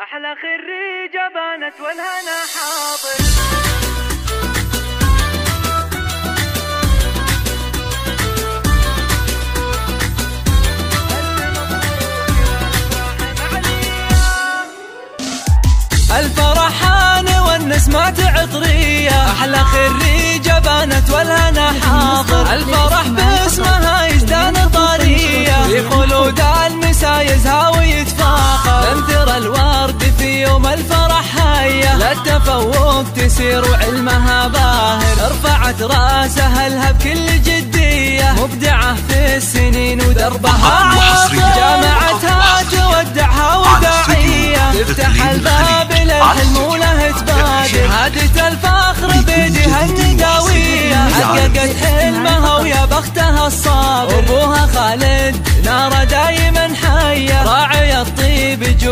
أحلى خريجة بانت والهنا حاضر. الفرحان والنسمات عطرية أحلى خريجة بانت والهنا حاضر. الفرح باسمها هيا للتفوق تسير وعلمها باهر. رفعت راسها لها بكل جدية. مبدعة في السنين ودربها عاصر جامعتها تودعها وداعية. تفتح الباب للحلم وله تبادر شهادة الفخر بيدها النداوية حققت حلمها ويا بختها الصابر. أبوها خالد حية راعي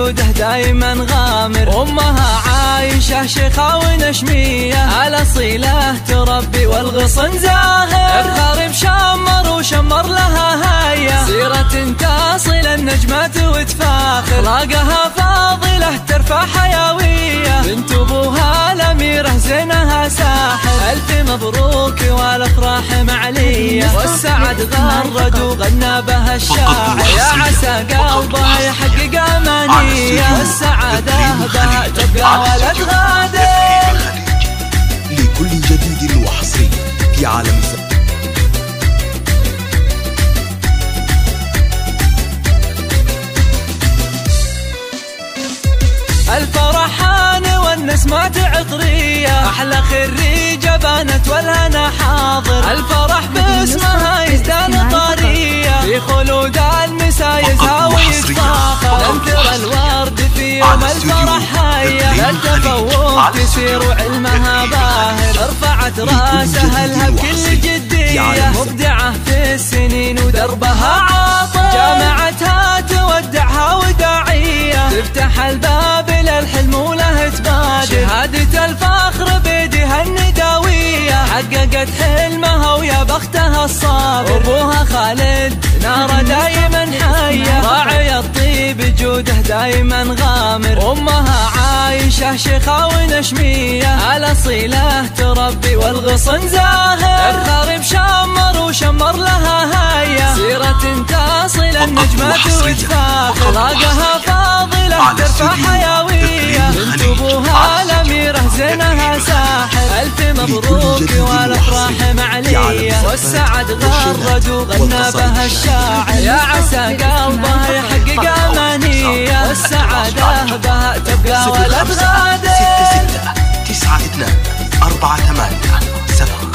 الطيب جوده دايما غامر. أمها عايشة شيخة ونشمية. الاصيلة تربي والغصن زاهر. الخرم شمر وشمر لها هاية. سيرة تصل النجمات وتفاخر. اخلاقها فاضلة ترفع حيوية. بنت أبوها الاميرة زينها ساحر. ألف مبروك والأفراح معلية. والسعد غرد وغنى بها الشاعر. يا عسى قلبه يحقق امانية بها تبقى ولد غادر لكل جديد وحصري في عالم الزمن الفرحان والنسمات عطرية أحلى خريجة بانت والهنا حاضر. الفرح باسمها يوم الفرح هيا للتفوق تسير وعلمها باهر. رفعت رأسها لها بكل جدية. مبدعة في السنين ودربها عاطر جامعتها تودعها وداعية. تفتح الباب للحلم وله تبادر شهادة الفخر بيدها النداوية. حققت حلمها ويا بختها الصابر. أبوها خالد ناره دايما حية. راعي الطيب جوده دايما غامر أمها عايشة شيخة ونشمية. الاصيلة تربي والغصن زاهر. الخرب شمر وشمر لها هاية. سيرة تصل النجمات وتفاخر اخلاقها فاضلة ترفع حيوية. بنت ابوها الاميرة زينها ساحر. ألف مبروك والافراح معلية والسعد غرد وغنى بها الشاعر. يا عسى قلبه تبقى ولد غادر ستة ستة تسعة اثنان أربعة ثمانية سبعة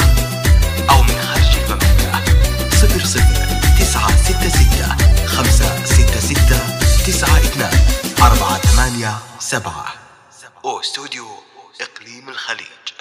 أو من خارج المملكة صفر صفر تسعة ستة ستة خمسة ستة ستة تسعة اثنان أربعة ثمانية سبعة. أو استوديو إقليم الخليج.